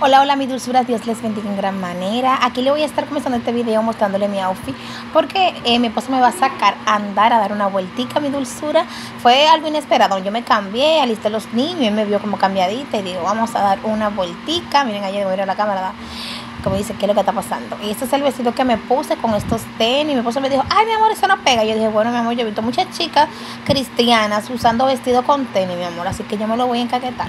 Hola, hola mi dulzura, Dios les bendiga en gran manera. Aquí le voy a estar comenzando este video mostrándole mi outfit porque eh, mi esposo me va a sacar a andar, a dar una vueltica mi dulzura. Fue algo inesperado, yo me cambié, alisté los niños y me vio como cambiadita y digo, vamos a dar una vueltica. Miren, ayer voy a la cámara, como dice, ¿qué es lo que está pasando? Y este es el vestido que me puse con estos tenis. Mi esposo me dijo, ay, mi amor, eso no pega. Yo dije, bueno, mi amor, yo he visto muchas chicas cristianas usando vestido con tenis, mi amor, así que yo me lo voy a encaquetar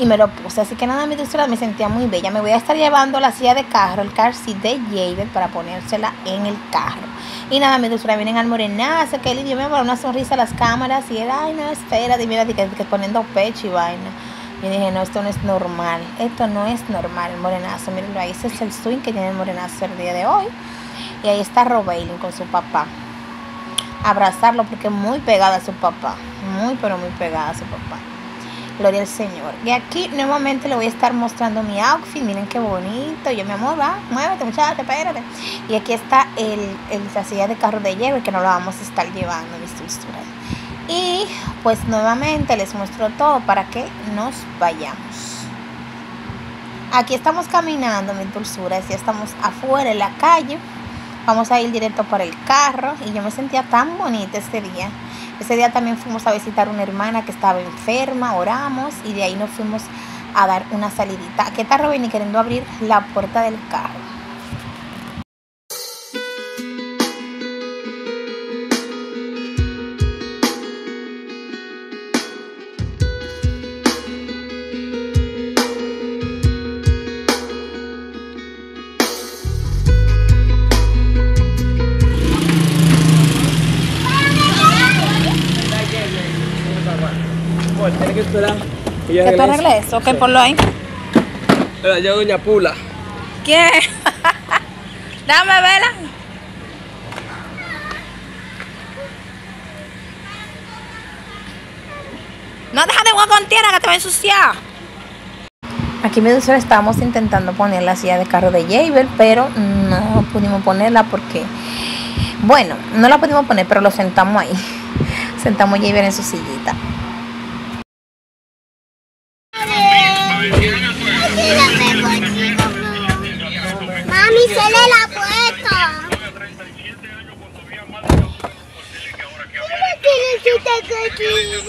y me lo puse. Así que nada, mi dulzura me sentía muy bella. Me voy a estar llevando la silla de carro, el car seat de Javel para ponérsela en el carro. Y nada, mi dulzura, vienen al morenazo, que. Yo me voy una sonrisa a las cámaras y él, ay, no, espera, y mira, que, que poniendo pecho y vaina. Yo dije, no, esto no es normal. Esto no es normal, morenazo. Mírenlo ahí, ese es el swing que tiene el morenazo el día de hoy. Y ahí está Robelin con su papá. Abrazarlo porque muy pegada a su papá. Muy, pero muy pegada a su papá. Gloria al Señor. Y aquí nuevamente le voy a estar mostrando mi outfit. Miren qué bonito. Yo, mi amor, va, muévete, muchacha, espérate. Y aquí está el, el, la silla de carro de Jerry que no lo vamos a estar llevando, mis dulzuras. Y pues nuevamente les muestro todo para que nos vayamos. Aquí estamos caminando, mis dulzuras. Ya estamos afuera en la calle. Vamos a ir directo para el carro. Y yo me sentía tan bonita este día. Ese día también fuimos a visitar una hermana que estaba enferma, oramos y de ahí nos fuimos a dar una salidita. Aquí está Robin queriendo abrir la puerta del carro. Yo ¿Que tú arregle arregles eso? Ok, ponlo ahí. Espera, yo doña Pula. ¿Qué? Dame vela. No deja de jugar con tierra que te va a ensuciar. Aquí mi dulzura estábamos intentando poner la silla de carro de Javel, pero no pudimos ponerla porque, bueno, no la pudimos poner, pero lo sentamos ahí. Sentamos a Javel en su sillita. Voy.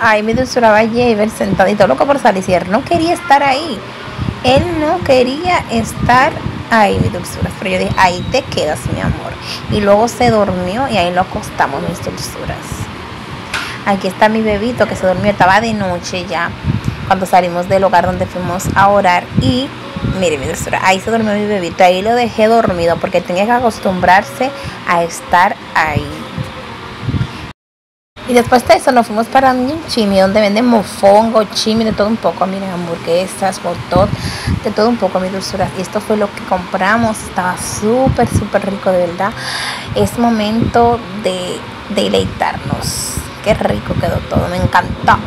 Ay, mi dulzura va Javel sentadito, loco por salir. No quería estar ahí. Él no quería estar ahí, mi dulzura. Pero yo dije, ahí te quedas, mi amor. Y luego se durmió y ahí lo acostamos, mis dulzuras. Aquí está mi bebito que se durmió. Estaba de noche ya cuando salimos del hogar donde fuimos a orar. Y mire, mi dulzura, ahí se durmió mi bebito. Ahí lo dejé dormido porque tenía que acostumbrarse a estar ahí. Y después de eso nos fuimos para un chimi donde venden mofongo, chimi, de todo un poco. Miren, hamburguesas, hot de todo un poco, mi dulzura. Y esto fue lo que compramos. Estaba súper, súper rico, de verdad. Es momento de deleitarnos. Qué rico quedó todo, me encantó.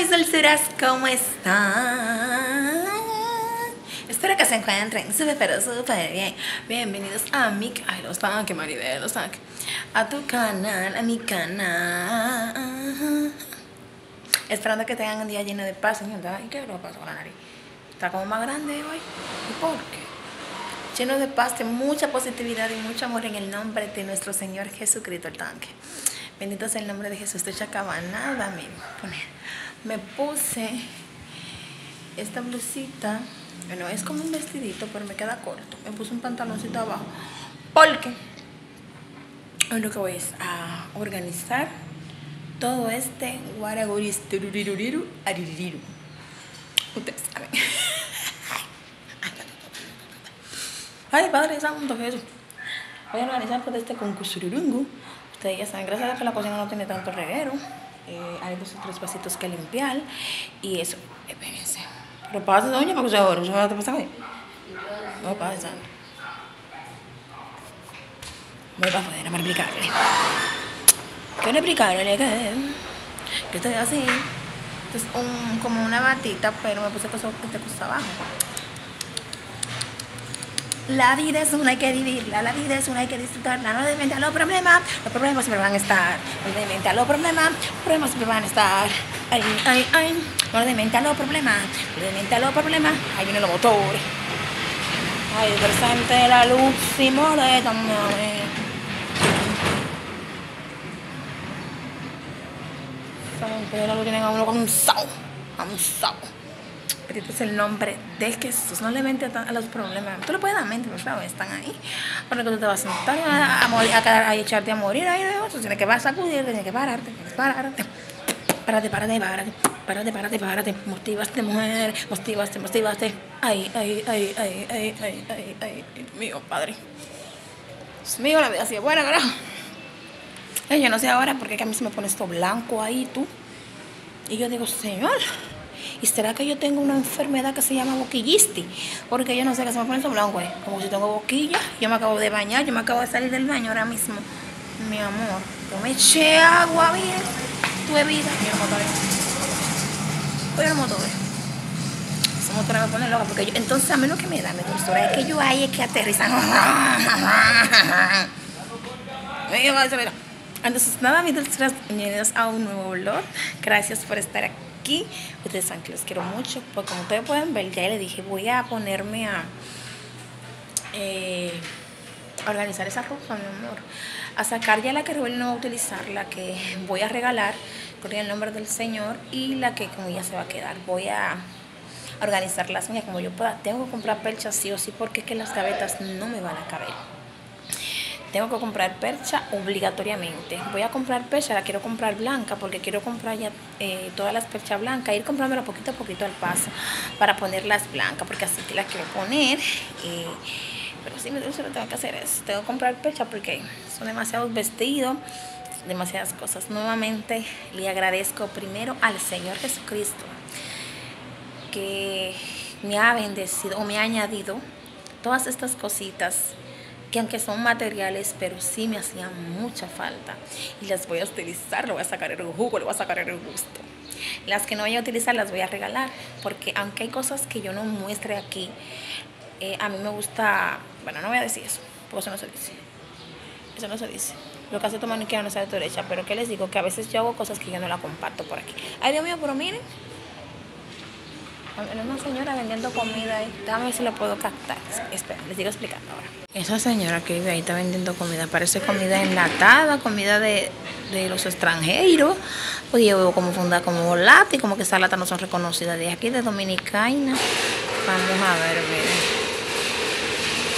Mis dulzuras, ¿cómo están? Espero que se encuentren súper, pero súper bien. Bienvenidos a mi... Ay, los tanques, Maribel, los. A tu canal, a mi canal. Esperando que tengan un día lleno de paz, señor. ¿Y qué lo pasa con la nariz? Está como más grande hoy. ¿Y por qué? Lleno de paz, de mucha positividad y mucho amor en el nombre de nuestro Señor Jesucristo, el tanque. Bendito sea el nombre de Jesús. Estoy chacabanada, miren. Poner. Me puse esta blusita. Bueno, es como un vestidito, pero me queda corto. Me puse un pantaloncito abajo. Porque hoy lo que voy es a organizar todo este guaraguris. Ustedes saben. Ay, Padre Santo Jesús. Voy a organizar todo este concursururungu. Ustedes ya saben, gracias a que la cocina no tiene tanto reguero. Eh, hay dos o tres vasitos que limpiar. Y eso, espérense. Pero pasa, doña, porque se ahora, ¿se va a pasar hoy? No pasa. Voy para afuera para explicarle. Quiero explicarle que, que estoy así. Es un, como una batita, pero me puse cosas, esta cosa abajo. La vida es una, hay que vivirla. La vida es una, hay que disfrutarla. No mente a los problemas. Los problemas siempre van a estar. No mente a los problemas. Los problemas siempre van a estar. Ay, ay, ay. No mente a los problemas. No mente a los problemas. Ahí vienen los motores. Ay, presente la luz y molétame. Pero lo tienen a uno cansado. Cansado. Pero es el nombre de Jesús. No le mente a, los problemas. Tú le puedes dar mente, favor, están ahí. Porque tú te vas a sentar a, a, morir, a, quedar, a echarte a morir ahí. ¿no? Tú tienes que vas a sacudir, tienes que pararte, tienes que pararte. Párate, párate, párate. Párate, párate, párate. Motivaste, mujer. Motivaste, motivaste. Ay, ay, ay, ay, ay, ay, ay, ay. Dios mío, padre. Dios mío, la vida así es buena, carajo. Ay, yo no sé ahora por qué a mí se me pone esto blanco ahí, tú. Y yo digo, Señor, ¿y será que yo tengo una enfermedad que se llama boquillisti? Porque yo no sé qué se me pone blanco, eh. Como si tengo boquilla. Yo me acabo de bañar, yo me acabo de salir del baño ahora mismo. Mi amor, yo me eché agua bien. Tu bebida. Mira el motor. Oye el motor. Ese me pone loca porque entonces a mí lo que me da mi dulzura es que yo ahí es que aterrizan. Entonces, nada, mis dulzuras, bienvenidos a un nuevo vlog. Gracias por estar aquí. Ustedes saben que los quiero mucho. Pues como ustedes pueden ver, ya les dije, voy a ponerme a eh, organizar esa ropa, mi amor. A sacar ya la que Rubén no va a utilizar, la que voy a regalar con el nombre del Señor y la que como ya se va a quedar. Voy a organizar las mías como yo pueda. Tengo que comprar perchas sí o sí porque es que las gavetas no me van a caber. Tengo que comprar percha obligatoriamente. Voy a comprar percha, la quiero comprar blanca porque quiero comprar ya eh, todas las perchas blancas, ir comprándolas poquito a poquito al paso para ponerlas blancas porque así que las quiero poner. Pero sí, me tengo que hacer eso. Tengo que comprar percha porque son demasiados vestidos, demasiadas cosas. Nuevamente le agradezco primero al Señor Jesucristo que me ha bendecido o me ha añadido todas estas cositas que aunque son materiales, pero sí me hacían mucha falta. Y las voy a utilizar, lo voy a sacar el jugo, lo voy a sacar el gusto. Las que no voy a utilizar las voy a regalar, porque aunque hay cosas que yo no muestre aquí, eh, a mí me gusta, bueno, no voy a decir eso, porque eso no se dice. Eso no se dice. Lo que hace tu mano izquierda no sabe tu derecha, pero ¿qué les digo? Que a veces yo hago cosas que yo no la comparto por aquí. Ay, Dios mío, pero miren. Hay una señora vendiendo comida ahí. Déjame ver si lo puedo captar. Espera, les sigo explicando ahora. Esa señora que vive ahí está vendiendo comida. Parece comida enlatada, comida de, de los extranjeros. Pues yo como funda como volata y como que esas latas no son reconocidas de aquí, de Dominicana. Vamos a ver, miren.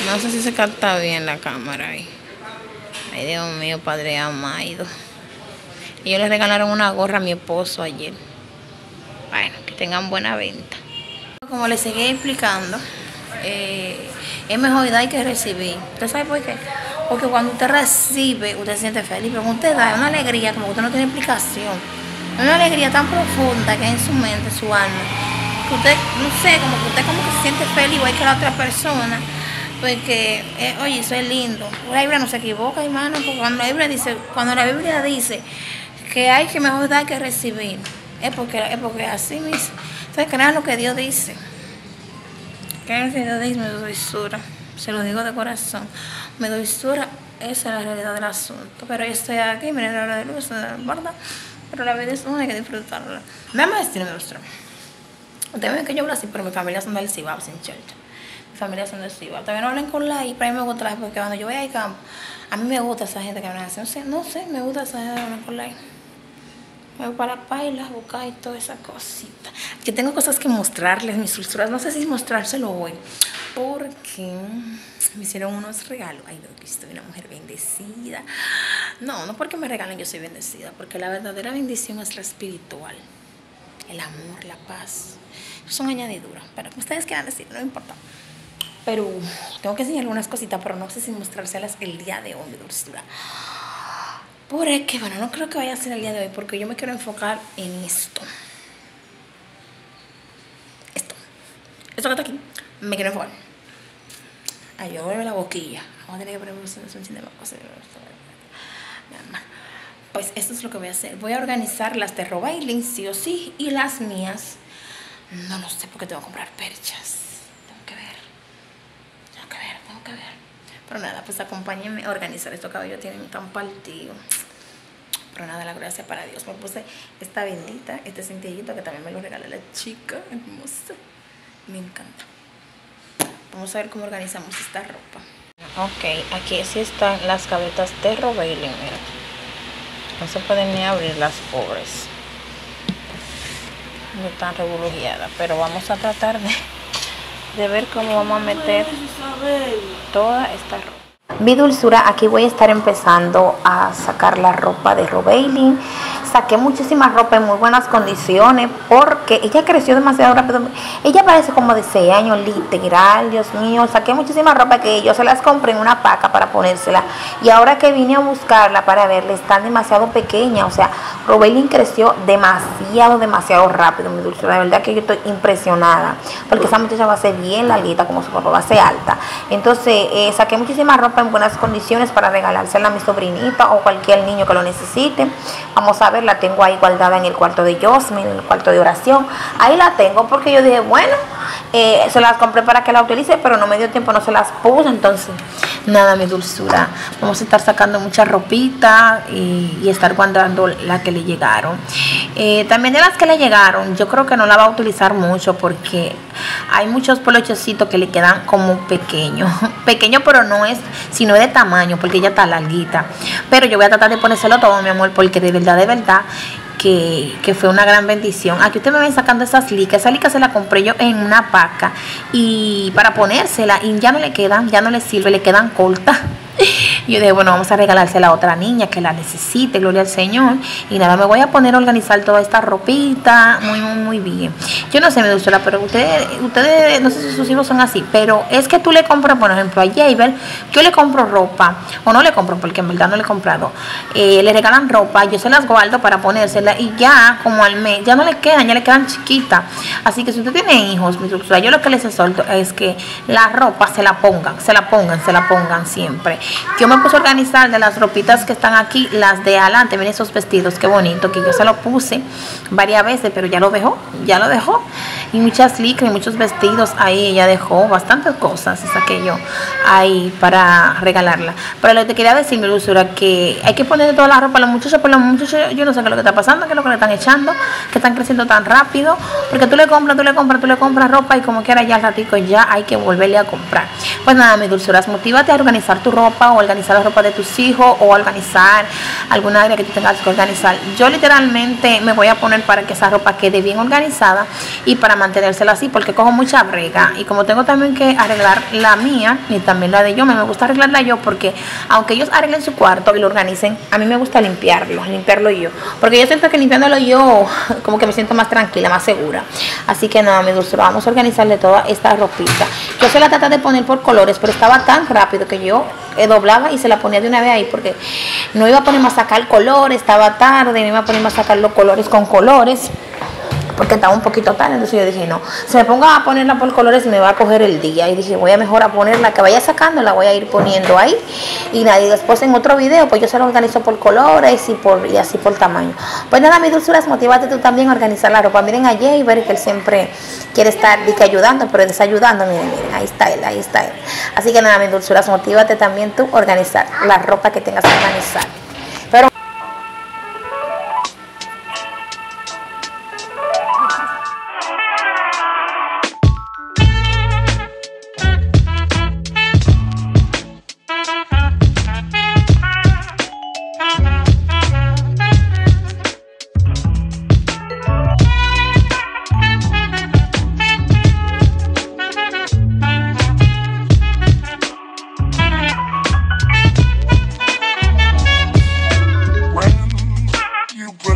No sé si se capta bien la cámara ahí. Ay, Dios mío, padre amado. Ellos le regalaron una gorra a mi esposo ayer. Bueno, que tengan buena venta. Como les seguí explicando, eh, es mejor dar que recibir. ¿Usted sabe por qué? Porque cuando usted recibe, usted se siente feliz, pero cuando usted da una alegría como usted no tiene explicación. Una alegría tan profunda que hay en su mente, en su alma, que usted, no sé, como que usted como que se siente feliz igual que la otra persona. Porque, eh, oye, eso es lindo. La Biblia no se equivoca, hermano, porque cuando la Biblia dice, cuando la Biblia dice que hay que mejor dar que recibir, es porque, es porque así mismo. Entonces, crean lo que Dios dice. Crean que Dios dice, me doy sura. Se lo digo de corazón. Me doy sura, esa es la realidad del asunto. Pero yo estoy aquí, miren la hora de luz, ¿verdad? Pero la vida es una, hay que disfrutarla. Déjame decirme, nuestro. Ustedes ven que yo hablo así, pero mi familia son del Cibao, sin church mi familia son Cibao. Todavía no hablan con la I, pero mí me gusta la porque cuando yo voy al campo, a mí me gusta esa gente que habla así. No sé, no sé, me gusta esa gente que habla con la I. Me voy para bailar, buscar y toda esa cosita. Que tengo cosas que mostrarles, mis dulzuras. No sé si mostrárselo hoy. Porque me hicieron unos regalos. Ay, no, que estoy una mujer bendecida. No, no porque me regalen yo soy bendecida. Porque la verdadera bendición es la espiritual. El amor, la paz. Son añadiduras. Pero ustedes quieran decir, no importa. Pero tengo que enseñar algunas cositas, pero no sé si mostrárselas el día de hoy, mi dulzura. Porque, bueno, no creo que vaya a ser el día de hoy, porque yo me quiero enfocar en esto. Esto. Esto que está aquí. Me quiero enfocar. Ay, yo vuelvo la boquilla. Vamos a tener que poner. Pues esto es lo que voy a hacer. Voy a organizar las de Robailing, sí o sí, y las mías. No lo sé porque tengo que comprar perchas. Tengo que ver. Tengo que ver, tengo que Pero nada, pues acompáñenme a organizar estos cabellos, tienen tan partido. Pero nada, la gracia para Dios. Me puse esta bendita, este cintillito que también me lo regaló la chica, hermosa. Me encanta. Vamos a ver cómo organizamos esta ropa. Ok, aquí sí están las gavetas de Robelli, mira. No se pueden ni abrir las pobres. No están revolugiadas, pero vamos a tratar de, de ver cómo vamos a meter toda esta ropa. Mi dulzura, aquí voy a estar empezando a sacar la ropa de Robeiling. Saqué muchísima ropa en muy buenas condiciones porque ella creció demasiado rápido. Ella parece como de 6 años, literal, Dios mío. Saqué muchísima ropa que yo se las compré en una paca para ponérsela. Y ahora que vine a buscarla para verla, están demasiado pequeña. O sea, Robeiling creció demasiado, demasiado rápido, mi dulzura. De verdad que yo estoy impresionada. Porque esa muchacha va a ser bien larguita como su papá, va a ser alta. Entonces, eh, saqué muchísima ropa en buenas condiciones para regalársela a mi sobrinita o cualquier niño que lo necesite. Vamos a ver, la tengo ahí guardada en el cuarto de Josmin, en el cuarto de oración. Ahí la tengo porque yo dije, bueno, eh, se las compré para que la utilice, pero no me dio tiempo, no se las puse. Entonces, nada, mi dulzura. Vamos a estar sacando mucha ropita y, estar guardando la que le llegaron. Eh, también de las que le llegaron, yo creo que no la va a utilizar mucho porque hay muchos polochecitos que le quedan como pequeños. Pequeño, pero no es, sino de tamaño, porque ella está larguita. Pero yo voy a tratar de ponérselo todo, mi amor, porque de verdad, de verdad, que, fue una gran bendición. Aquí ustedes me ven sacando esas licas. Esa lica se la compré yo en una paca y para ponérsela y ya no le quedan, ya no le sirve, le quedan cortas. Yo dije, bueno, vamos a regalársela a otra niña que la necesite, gloria al Señor. Y nada, me voy a poner a organizar toda esta ropita muy, muy, muy bien. Yo no sé, me Dulcela, pero ustedes, ustedes, no sé si sus hijos son así, pero es que tú le compras, por ejemplo, a Jaber, yo le compro ropa, o no le compro, porque en verdad no le he comprado, eh, le regalan ropa, yo se las guardo para ponérsela y ya, como al mes, ya no le quedan, ya le quedan chiquitas. Así que si usted tiene hijos, mi Dulcela, yo lo que les exhorto es que la ropa se la pongan, se la pongan, se la pongan siempre. Yo me puse a organizar de las ropitas que están aquí, las de adelante, miren esos vestidos, qué bonito, que yo se lo puse varias veces, pero ya lo dejó, ya lo dejó. Y muchas licras y muchos vestidos ahí, ella dejó bastantes cosas, es aquello ahí para regalarla. Pero lo que quería decir, mi dulzura, que hay que poner toda la ropa a los muchachos, pero los muchachos, yo no sé qué es lo que está pasando, qué es lo que le están echando, que están creciendo tan rápido, porque tú le compras, tú le compras, tú le compras ropa y como quiera ya al ratico ya hay que volverle a comprar. Pues nada, mi dulzuras, motívate a organizar tu ropa o organizar la ropa de tus hijos o organizar alguna área que tú tengas que organizar. Yo literalmente me voy a poner para que esa ropa quede bien organizada y para mantenérsela así porque cojo mucha brega y como tengo también que arreglar la mía y también la de yo, me gusta arreglarla yo porque aunque ellos arreglen su cuarto y lo organicen, a mí me gusta limpiarlo, limpiarlo yo, porque yo siento que limpiándolo yo como que me siento más tranquila, más segura. Así que nada, mi dulzura, vamos a organizarle toda esta ropita. Yo se la trata de poner por colores, pero estaba tan rápido que yo eh, doblaba y se la ponía de una vez ahí porque no iba a ponerme a sacar colores, estaba tarde, no iba a ponerme a sacar los colores con colores porque estaba un poquito tarde, entonces yo dije, no, si me pongo a ponerla por colores me va a coger el día y dije, voy a mejor a ponerla que vaya sacando, la voy a ir poniendo ahí y nada, y después en otro video pues yo se lo organizo por colores y por y así por tamaño. Pues nada, mi dulzuras, motívate tú también a organizar la ropa. Miren a Jay, ver que él siempre quiere estar que ayudando, pero desayudando, miren, miren, ahí está él, ahí está él. Así que nada, mi dulzuras, motívate también tú organizar la ropa que tengas que organizar.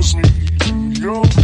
trust me, you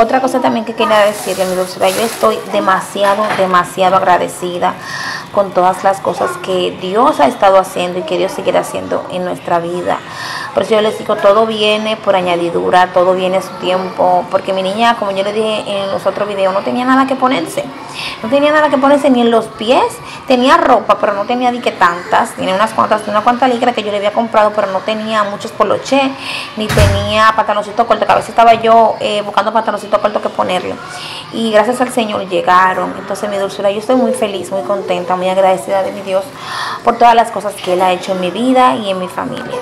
Otra cosa también que quería decir, mi dulzura, yo estoy demasiado, demasiado agradecida con todas las cosas que Dios ha estado haciendo y que Dios seguirá haciendo en nuestra vida. Por eso yo les digo, todo viene por añadidura, todo viene a su tiempo, porque mi niña, como yo le dije en los otros videos, no tenía nada que ponerse. No tenía nada que ponerse ni en los pies, tenía ropa, pero no tenía ni que tantas, tenía unas cuantas, una cuanta ligra que yo le había comprado, pero no tenía muchos poloché, ni tenía pantaloncito corto, que a veces estaba yo eh, buscando pantaloncito corto que ponerle. Y gracias al Señor llegaron. Entonces mi dulzura, yo estoy muy feliz, muy contenta, muy agradecida de mi Dios por todas las cosas que Él ha hecho en mi vida y en mi familia.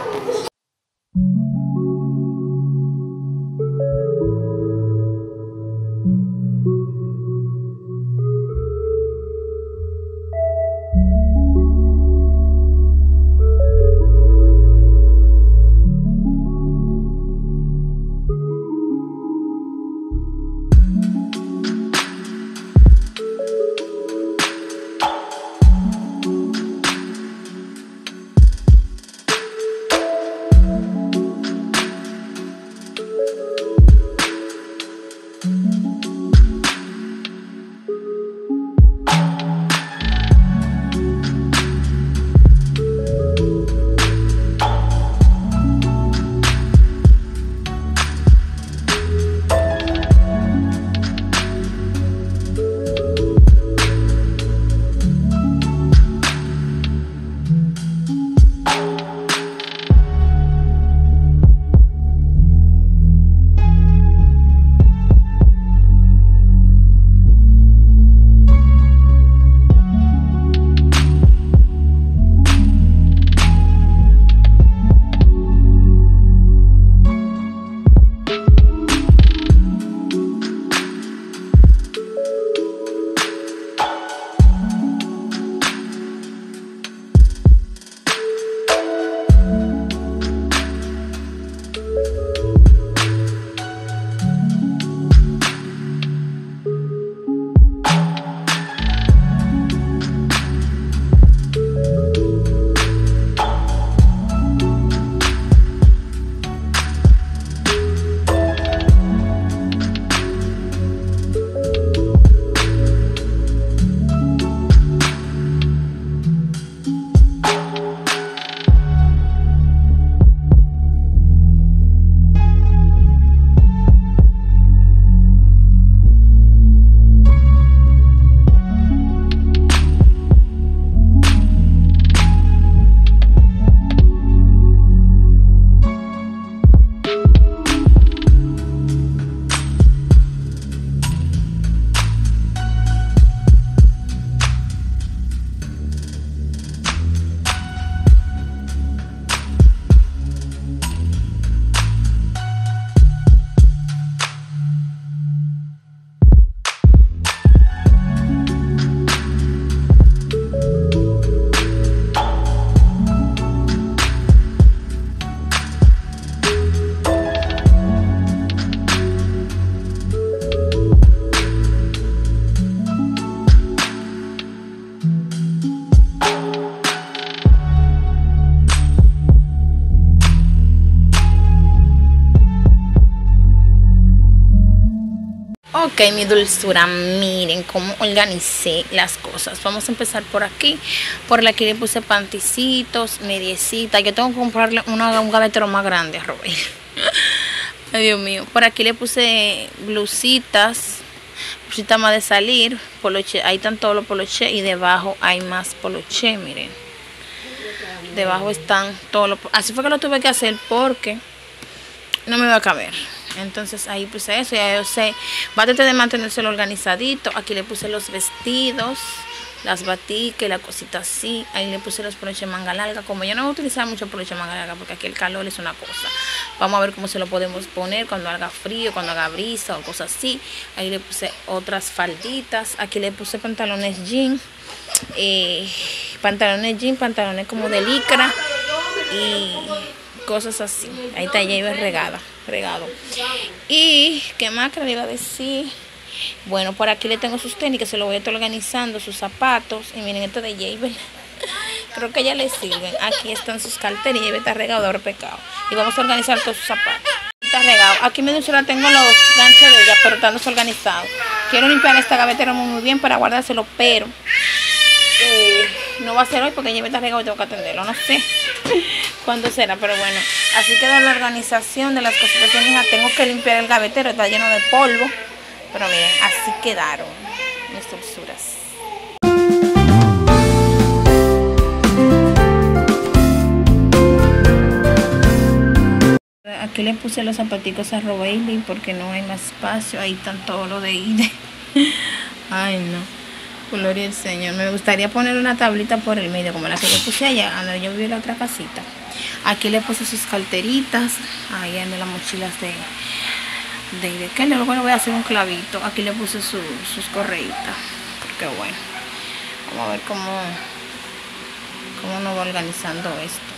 Ok, mi dulzura, miren cómo organicé las cosas. Vamos a empezar por aquí. Por la que le puse panticitos, mediecitas. Yo tengo que comprarle un gavetero más grande Robert. Ay, Dios mío. Por aquí le puse blusitas. Blusitas más de salir. Poloche. Ahí están todos los poloches. Y debajo hay más poloche, miren. Debajo están todos los... Así fue que lo tuve que hacer porque no me va a caber. Entonces ahí puse eso, ya yo sé, va a tratar de mantenerse organizadito. Aquí le puse los vestidos, las batiques, la cosita así. Ahí le puse los poloches manga larga. Como yo no voy a utilizar mucho poloche manga larga porque aquí el calor es una cosa. Vamos a ver cómo se lo podemos poner cuando haga frío, cuando haga brisa o cosas así. Ahí le puse otras falditas. Aquí le puse pantalones jean. Eh, pantalones jean, pantalones como de licra. Y cosas así. Ahí está ya regada, regado. Y qué más que le iba a decir. Bueno, por aquí le tengo sus que se lo voy a estar organizando, sus zapatos. Y miren esto de Javel. Creo que ya le sirven. Aquí están sus carteras y está regado de pecado. Y vamos a organizar todos sus zapatos. está regado. Aquí mi dulzura tengo los ganchos de ella, pero están desorganizados. Quiero limpiar esta gavetera muy, muy bien para guardárselo, pero eh, no va a ser hoy porque ya me está regado y tengo que atenderlo. No sé cuándo será, pero bueno. Así quedó la organización de las cositas de mi hija. Tengo que limpiar el gavetero, está lleno de polvo. Pero miren, así quedaron mis dulzuras. Aquí le puse los zapaticos a Robailey porque no hay más espacio. Ahí están todo lo de Ide. Ay, no. Gloria al Señor. Me gustaría poner una tablita por el medio, como la que yo puse allá, donde yo en la otra casita. Aquí le puse sus carteritas. Ahí en las mochilas de, de le voy a hacer un clavito. Aquí le puse su- sus correitas. Porque bueno. Vamos a ver cómo, cómo nos va organizando esto.